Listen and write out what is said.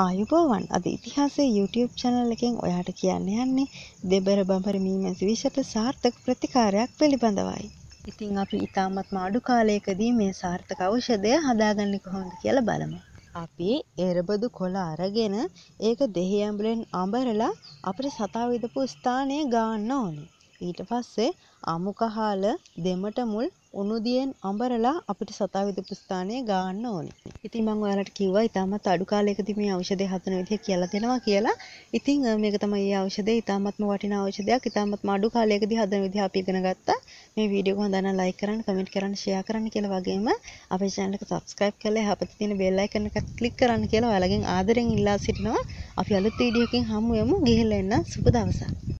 ආයුබෝවන් අද ඉතිහාසයේ YouTube channel එකෙන් ඔයාට කියන්න යන්නේ දෙබර බඹර මීමැසි විෂට සාර්ථක ප්‍රතිකාරයක් පිළිබඳවයි. ඉතින් අපි ඉතාමත්ම අඩු කාලයකදී මේ සාර්ථක ඖෂධය හදාගන්නේ කොහොමද කියලා බලමු. අපි එරබදු කොළ අරගෙන ඒක දෙහි ඇඹුලෙන් අඹරලා අපිට සතා විදපු ස්ථානය ගාන්න ඕනේ. ඊට පස්සේ අමු කහාල දෙමට මුල් උණුදියෙන් අඹරලා අපිට සතා විදපු ස්ථානය ගාන්න ඕනේ. ඉතින් මම ඔයාලට කිව්වා ඉතාමත් අඩු කාලයකදී මේ ඖෂධය හදන විදිහ කියලා දෙනවා කියලා. ඉතින් මේක තමයි මේ ඖෂධය. ඉතාමත්ම වටිනා ඖෂධයක්. ඉතාමත්ම අඩු කාලයකදී හදන විදිහ අපි ඉගෙන ගත්තා. මේ වීඩියෝ එක හොඳ නම් ලයික් කරන්න, කමෙන්ට් කරන්න, ෂෙයා කරන්න කියලා වගේම අපේ channel එක subscribe කරලා එහා පැත්තේ තියෙන bell icon එකත් click කරන්න කියලා ඔයාලගෙන් ආදරෙන් ඉල්ලා සිටිනවා. අපි අලුත් වීඩියෝ එකකින් හමු වෙමු. ගිහිල්ලා එන්න සුබ දවසක්.